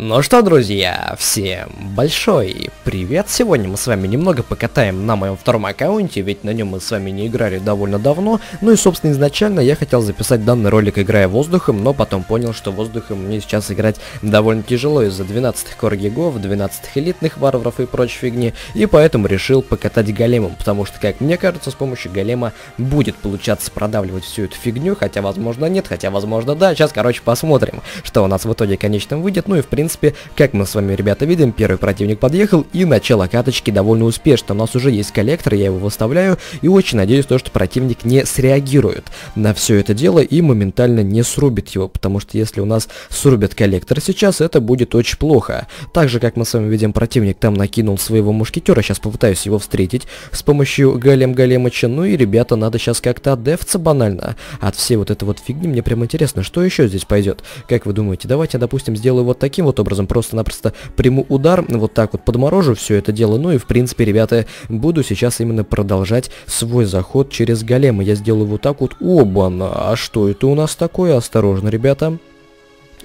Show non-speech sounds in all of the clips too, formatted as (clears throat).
Ну что, друзья, всем большой привет! Сегодня мы с вами немного покатаем на моем втором аккаунте, ведь на нем мы с вами не играли довольно давно. Ну и, собственно, изначально я хотел записать данный ролик, играя воздухом, но потом понял, что воздухом мне сейчас играть довольно тяжело из-за 12 коргигов, 12 элитных варваров и прочей фигни, и поэтому решил покатать големом, потому что, как мне кажется, с помощью голема будет получаться продавливать всю эту фигню, хотя, возможно, нет, хотя, возможно, да. Сейчас, короче, посмотрим, что у нас в итоге конечно выйдет, ну и, в принципе, принципе, как мы с вами, ребята, видим, первый противник подъехал, и начало каточки довольно успешно. У нас уже есть коллектор, я его выставляю, и очень надеюсь, то, что противник не среагирует на все это дело и моментально не срубит его, потому что если у нас срубит коллектор сейчас, это будет очень плохо. Так же, как мы с вами видим, противник там накинул своего мушкетера, сейчас попытаюсь его встретить с помощью Голем Големыча, ну и, ребята, надо сейчас как-то отдефться банально от всей вот этой вот фигни, мне прям интересно, что еще здесь пойдет. Как вы думаете, давайте, допустим, сделаю вот таким вот образом, просто-напросто приму удар, вот так вот подморожу все это дело, ну и в принципе, ребята, буду сейчас именно продолжать свой заход через големы. Я сделаю вот так вот, оба, а что это у нас такое? Осторожно, ребята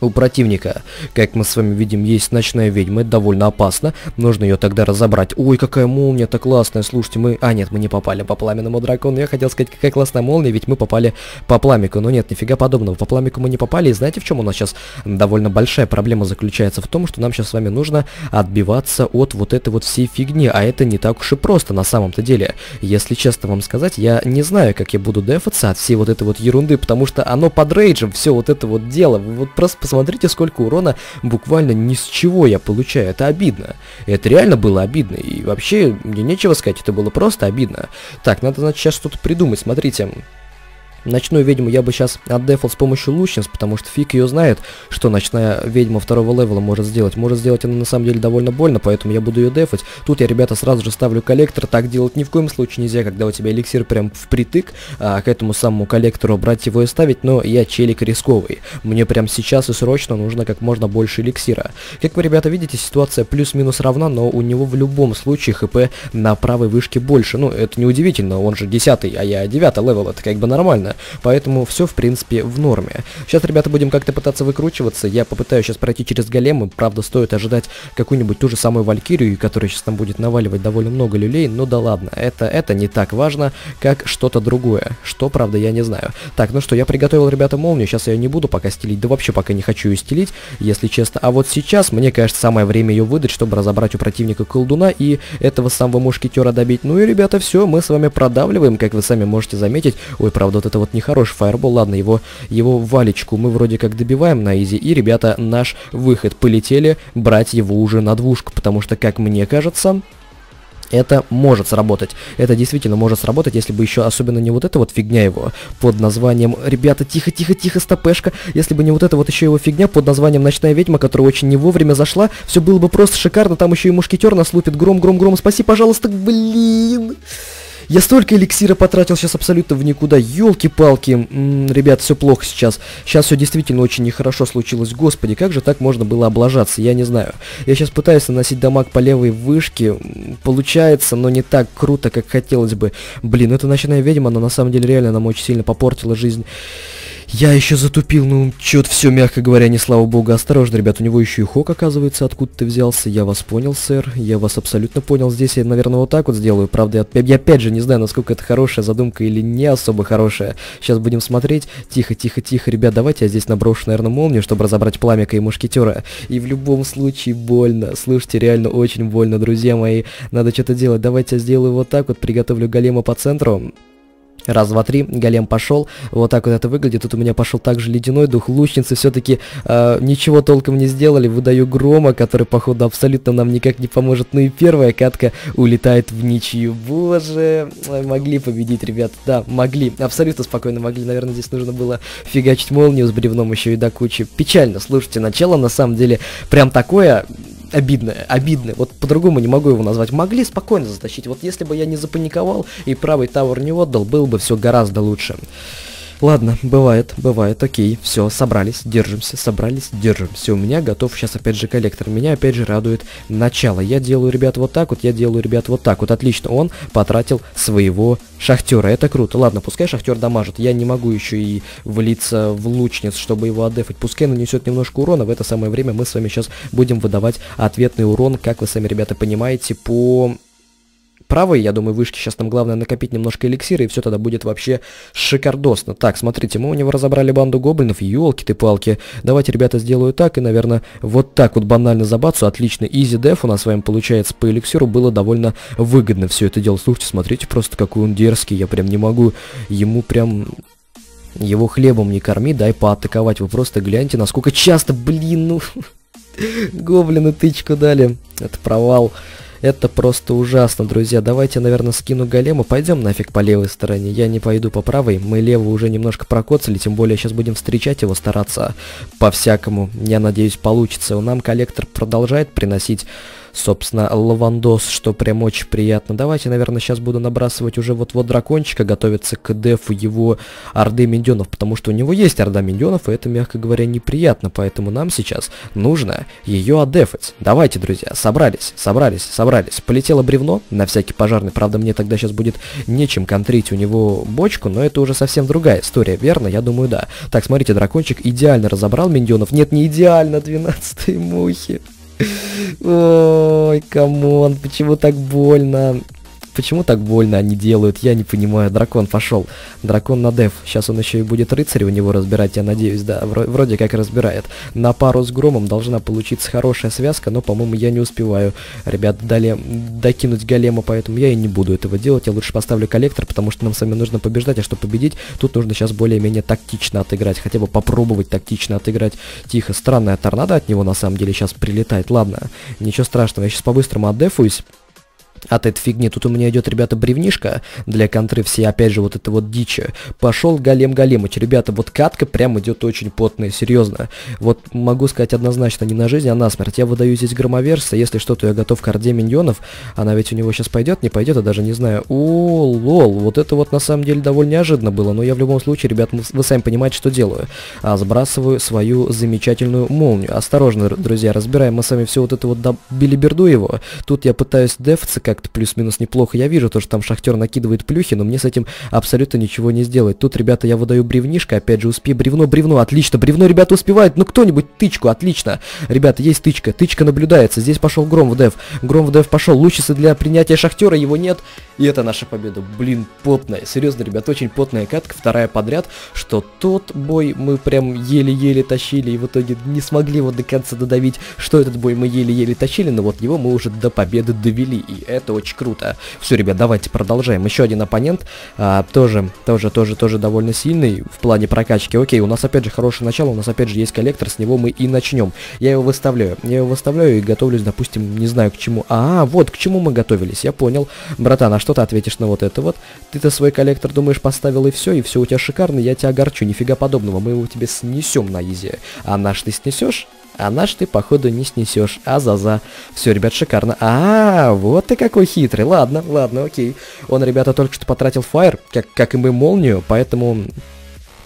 у противника. Как мы с вами видим, есть ночная ведьма, это довольно опасно. Нужно ее тогда разобрать. Ой, какая молния-то классная, слушайте, мы... А, нет, мы не попали по пламенному дракону. Я хотел сказать, какая классная молния, ведь мы попали по пламику. Но нет, нифига подобного. По пламику мы не попали, и знаете, в чем у нас сейчас довольно большая проблема заключается? В том, что нам сейчас с вами нужно отбиваться от вот этой вот всей фигни, а это не так уж и просто на самом-то деле. Если честно вам сказать, я не знаю, как я буду дефаться от всей вот этой вот ерунды, потому что оно под рейджем, все вот это вот дело. Вот просто посмотрите, сколько урона буквально ни с чего я получаю. Это обидно. Это реально было обидно. И вообще, мне нечего сказать, это было просто обидно. Так, надо, значит, сейчас что-то придумать. Смотрите. Ночную ведьму я бы сейчас отдефал с помощью лучниц, потому что фиг ее знает, что ночная ведьма второго level а может сделать. Может сделать она на самом деле довольно больно, поэтому я буду ее дефать. Тут я, ребята, сразу же ставлю коллектор. Так делать ни в коем случае нельзя, когда у тебя эликсир прям впритык а, к этому самому коллектору брать его и ставить, но я челик рисковый. Мне прям сейчас и срочно нужно как можно больше эликсира. Как вы, ребята, видите, ситуация плюс-минус равна, но у него в любом случае хп на правой вышке больше. Ну, это неудивительно, он же 10 а я 9 level, это как бы нормально нормально, поэтому все в принципе в норме. Сейчас, ребята, будем как-то пытаться выкручиваться, я попытаюсь сейчас пройти через големы, правда стоит ожидать какую-нибудь ту же самую валькирию, которая сейчас там будет наваливать довольно много люлей, но да ладно, это, это не так важно, как что-то другое, что, правда, я не знаю. Так, ну что, я приготовил, ребята, молнию, сейчас я ее не буду пока стелить, да вообще пока не хочу ее стелить, если честно, а вот сейчас, мне кажется, самое время ее выдать, чтобы разобрать у противника колдуна и этого самого мушкетера добить. Ну и, ребята, все, мы с вами продавливаем, как вы сами можете заметить. Ой, правда, вот это вот нехороший фаербол. Ладно, его, его валечку мы вроде как добиваем на изи. И, ребята, наш выход. Полетели брать его уже на двушку, потому что, как мне кажется... Это может сработать. Это действительно может сработать, если бы еще особенно не вот эта вот фигня его под названием... Ребята, тихо, тихо, тихо, стопешка. Если бы не вот эта вот еще его фигня под названием Ночная ведьма, которая очень не вовремя зашла, все было бы просто шикарно. Там еще и мушкетер нас лупит. Гром, гром, гром, спаси, пожалуйста, блин. Я столько эликсира потратил сейчас абсолютно в никуда. Ёлки-палки. Ребят, все плохо сейчас. Сейчас все действительно очень нехорошо случилось. Господи, как же так можно было облажаться? Я не знаю. Я сейчас пытаюсь наносить дамаг по левой вышке. Получается, но не так круто, как хотелось бы. Блин, это ночная ведьма, но на самом деле реально нам очень сильно попортила жизнь. Я еще затупил, ну, чё-то все, мягко говоря, не слава богу. Осторожно, ребят, у него еще и хок, оказывается, откуда ты взялся. Я вас понял, сэр. Я вас абсолютно понял. Здесь я, наверное, вот так вот сделаю. Правда, я, я опять же не знаю, насколько это хорошая задумка или не особо хорошая. Сейчас будем смотреть. Тихо, тихо, тихо, ребят, давайте я здесь наброшу, наверное, молнию, чтобы разобрать пламяка и мушкетера. И в любом случае больно. Слушайте, реально очень больно, друзья мои. Надо что-то делать. Давайте я сделаю вот так вот, приготовлю голема по центру. Раз, два, три, голем пошел. Вот так вот это выглядит. Тут у меня пошел также ледяной дух. Лучницы все-таки э, ничего толком не сделали. Выдаю грома, который, походу, абсолютно нам никак не поможет. Ну и первая катка улетает в ничью. Боже, могли победить, ребят. Да, могли. Абсолютно спокойно могли. Наверное, здесь нужно было фигачить молнию с бревном еще и до кучи. Печально, слушайте, начало на самом деле прям такое обидное, обидное. Вот по-другому не могу его назвать. Могли спокойно затащить. Вот если бы я не запаниковал и правый тавер не отдал, было бы все гораздо лучше. Ладно, бывает, бывает, окей, все, собрались, держимся, собрались, держимся. У меня готов сейчас опять же коллектор. Меня опять же радует начало. Я делаю, ребят, вот так вот, я делаю, ребят, вот так вот. Отлично, он потратил своего шахтера. Это круто. Ладно, пускай шахтер дамажит. Я не могу еще и влиться в лучниц, чтобы его отдефать. Пускай нанесет немножко урона. В это самое время мы с вами сейчас будем выдавать ответный урон, как вы сами, ребята, понимаете, по правой, я думаю, вышки. Сейчас нам главное накопить немножко эликсира, и все тогда будет вообще шикардосно. Так, смотрите, мы у него разобрали банду гоблинов, елки ты палки. Давайте, ребята, сделаю так, и, наверное, вот так вот банально забацу. Отлично, изи деф у нас с вами получается по эликсиру. Было довольно выгодно все это дело. Слушайте, смотрите просто, какой он дерзкий. Я прям не могу ему прям его хлебом не корми, дай поатаковать. Вы просто гляньте, насколько часто, блин, ну... (laughs) Гоблины тычку дали. Это провал. Это просто ужасно, друзья. Давайте, наверное, скину голема. Пойдем нафиг по левой стороне. Я не пойду по правой. Мы левую уже немножко прокоцали, тем более сейчас будем встречать его, стараться по-всякому. Я надеюсь, получится. Нам коллектор продолжает приносить собственно, лавандос, что прям очень приятно. Давайте, наверное, сейчас буду набрасывать уже вот-вот дракончика, готовиться к дефу его орды миньонов, потому что у него есть орда миньонов, и это, мягко говоря, неприятно, поэтому нам сейчас нужно ее отдефать. Давайте, друзья, собрались, собрались, собрались. Полетело бревно на всякий пожарный, правда, мне тогда сейчас будет нечем контрить у него бочку, но это уже совсем другая история, верно? Я думаю, да. Так, смотрите, дракончик идеально разобрал миньонов. Нет, не идеально, 12 мухи. Ой, come on, почему так больно? Почему так больно они делают, я не понимаю. Дракон пошел. Дракон на def. Сейчас он еще и будет рыцарь у него разбирать, я надеюсь, да. Вроде как разбирает. На пару с громом должна получиться хорошая связка, но, по-моему, я не успеваю, ребят, далее докинуть голема, поэтому я и не буду этого делать. Я лучше поставлю коллектор, потому что нам с вами нужно побеждать, а чтобы победить, тут нужно сейчас более-менее тактично отыграть. Хотя бы попробовать тактично отыграть. Тихо, странная торнадо от него на самом деле сейчас прилетает. Ладно, ничего страшного, я сейчас по-быстрому отдефуюсь от этой фигни. Тут у меня идет, ребята, бревнишка для контры все, опять же, вот это вот дичи. Пошел Голем Големыч. Ребята, вот катка прям идет очень потная, серьезно. Вот могу сказать однозначно, не на жизнь, а на смерть. Я выдаю здесь громоверса, если что, то я готов к орде миньонов. Она ведь у него сейчас пойдет, не пойдет, я даже не знаю. О, лол, вот это вот на самом деле довольно неожиданно было, но я в любом случае, ребят, вы сами понимаете, что делаю. А, сбрасываю свою замечательную молнию. Осторожно, друзья, разбираем мы с вами все вот это вот билиберду его. Тут я пытаюсь дефаться как-то плюс-минус неплохо. Я вижу то, что там шахтер накидывает плюхи, но мне с этим абсолютно ничего не сделать. Тут, ребята, я выдаю бревнишко, опять же, успей. Бревно, бревно, отлично. Бревно, ребята, успевает. Ну, кто-нибудь тычку, отлично. Ребята, есть тычка. Тычка наблюдается. Здесь пошел гром в деф. Гром в деф пошел. Лучицы для принятия шахтера, его нет. И это наша победа. Блин, потная. Серьезно, ребят, очень потная катка. Вторая подряд, что тот бой мы прям еле-еле тащили и в итоге не смогли его до конца додавить. Что этот бой мы еле-еле тащили, но вот его мы уже до победы довели. И это очень круто. Все, ребят, давайте продолжаем. Еще один оппонент, а, тоже, тоже, тоже, тоже довольно сильный в плане прокачки. Окей, у нас опять же хорошее начало, у нас опять же есть коллектор, с него мы и начнем. Я его выставляю, я его выставляю и готовлюсь, допустим, не знаю к чему. А, вот к чему мы готовились, я понял. Братан, а что ты ответишь на вот это вот? Ты-то свой коллектор, думаешь, поставил и все, и все у тебя шикарно, я тебя огорчу, нифига подобного, мы его тебе снесем на изи. А наш ты снесешь? А наш ты, походу, не снесешь. А за за. Все, ребят, шикарно. А, вот ты какой хитрый. Ладно, ладно, окей. Он, ребята, только что потратил фаер, как, как и мы молнию, поэтому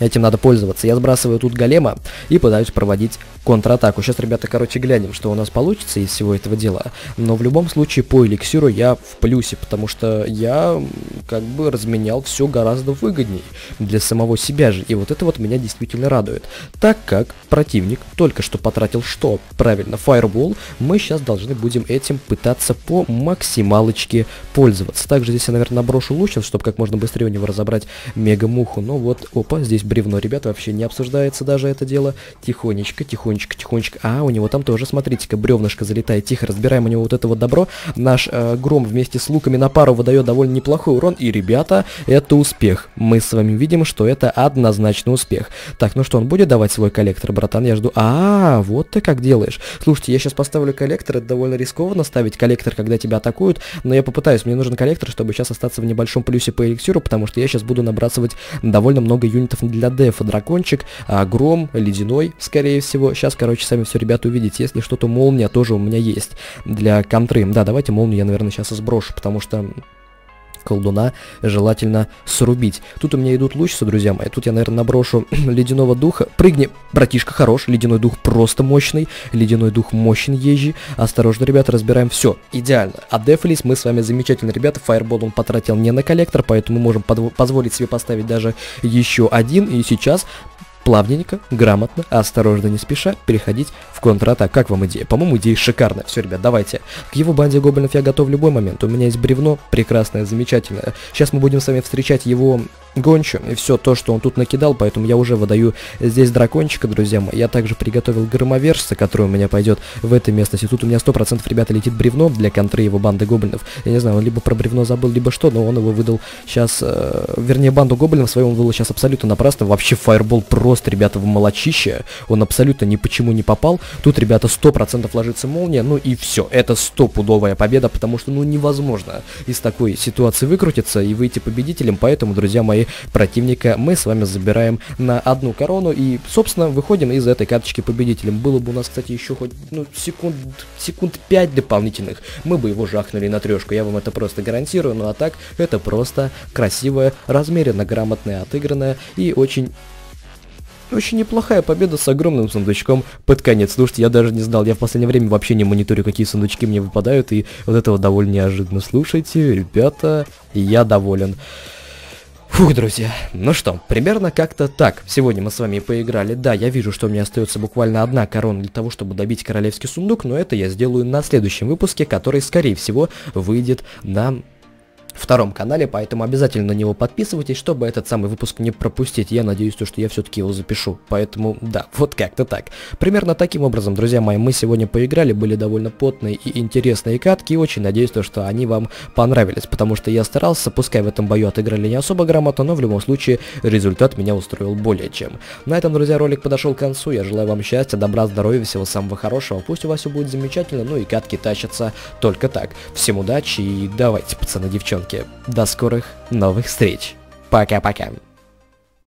Этим надо пользоваться. Я сбрасываю тут голема и пытаюсь проводить контратаку. Сейчас, ребята, короче, глянем, что у нас получится из всего этого дела. Но в любом случае по эликсиру я в плюсе, потому что я как бы разменял все гораздо выгодней для самого себя же. И вот это вот меня действительно радует. Так как противник только что потратил что? Правильно, фаербол, мы сейчас должны будем этим пытаться по максималочке пользоваться. Также здесь я, наверное, наброшу лучше, чтобы как можно быстрее у него разобрать мега-муху. Но вот, опа, здесь бревно, ребята, вообще не обсуждается даже это дело. Тихонечко, тихонечко, тихонечко. А, у него там тоже, смотрите-ка, бревнышко залетает. Тихо, разбираем у него вот это вот добро. Наш э, гром вместе с луками на пару выдает довольно неплохой урон. И, ребята, это успех. Мы с вами видим, что это однозначно успех. Так, ну что, он будет давать свой коллектор, братан? Я жду. А, вот ты как делаешь. Слушайте, я сейчас поставлю коллектор. Это довольно рискованно ставить коллектор, когда тебя атакуют. Но я попытаюсь. Мне нужен коллектор, чтобы сейчас остаться в небольшом плюсе по эликсиру, потому что я сейчас буду набрасывать довольно много юнитов для для дефа дракончик, а, гром, ледяной, скорее всего. Сейчас, короче, сами все, ребята, увидите. Если что-то молния тоже у меня есть для контры. Да, давайте молнию я, наверное, сейчас сброшу, потому что колдуна желательно срубить. Тут у меня идут лучницы, друзья мои. Тут я, наверное, наброшу (clears throat) ледяного духа. Прыгни, братишка, хорош. Ледяной дух просто мощный. Ледяной дух мощный, езжи. Осторожно, ребята, разбираем все. Идеально. Отдефались мы с вами замечательно, ребята. Фаербол он потратил не на коллектор, поэтому мы можем позволить себе поставить даже еще один. И сейчас плавненько, грамотно, осторожно, не спеша, переходить в контратак. Как вам идея? По-моему, идея шикарная. Все, ребят, давайте. К его банде гоблинов я готов в любой момент. У меня есть бревно, прекрасное, замечательное. Сейчас мы будем с вами встречать его гончу и все то, что он тут накидал, поэтому я уже выдаю здесь дракончика, друзья мои. Я также приготовил громовержца, который у меня пойдет в этой местности. Тут у меня 100% ребята летит бревно для контры его банды гоблинов. Я не знаю, он либо про бревно забыл, либо что, но он его выдал сейчас, э, вернее, банду гоблинов свою он выдал сейчас абсолютно напрасно. Вообще, фаербол просто, ребята, в молочище. Он абсолютно ни почему не попал. Тут, ребята, 100% ложится молния, ну и все. Это стопудовая победа, потому что, ну, невозможно из такой ситуации выкрутиться и выйти победителем. Поэтому, друзья мои, противника мы с вами забираем на одну корону и, собственно, выходим из этой карточки победителем. Было бы у нас, кстати, еще хоть ну, секунд, секунд 5 дополнительных, мы бы его жахнули на трешку, я вам это просто гарантирую, ну а так, это просто красивая, размеренно грамотная, отыгранная и очень очень неплохая победа с огромным сундучком под конец. Слушайте, я даже не знал, я в последнее время вообще не мониторю, какие сундучки мне выпадают, и вот этого довольно неожиданно. Слушайте, ребята, я доволен. Фух, друзья, ну что, примерно как-то так. Сегодня мы с вами поиграли. Да, я вижу, что у меня остается буквально одна корона для того, чтобы добить королевский сундук, но это я сделаю на следующем выпуске, который, скорее всего, выйдет на втором канале, поэтому обязательно на него подписывайтесь, чтобы этот самый выпуск не пропустить. Я надеюсь, то, что я все-таки его запишу. Поэтому, да, (laughs) вот как-то так. Примерно таким образом, друзья мои, мы сегодня поиграли, были довольно потные и интересные катки, и очень надеюсь, то, что они вам понравились, потому что я старался, пускай в этом бою отыграли не особо грамотно, но в любом случае результат меня устроил более чем. На этом, друзья, ролик подошел к концу, я желаю вам счастья, добра, здоровья, всего самого хорошего, пусть у вас все будет замечательно, ну и катки тащатся только так. Всем удачи и давайте, пацаны, девчонки, до скорых новых встреч. Пока-пока.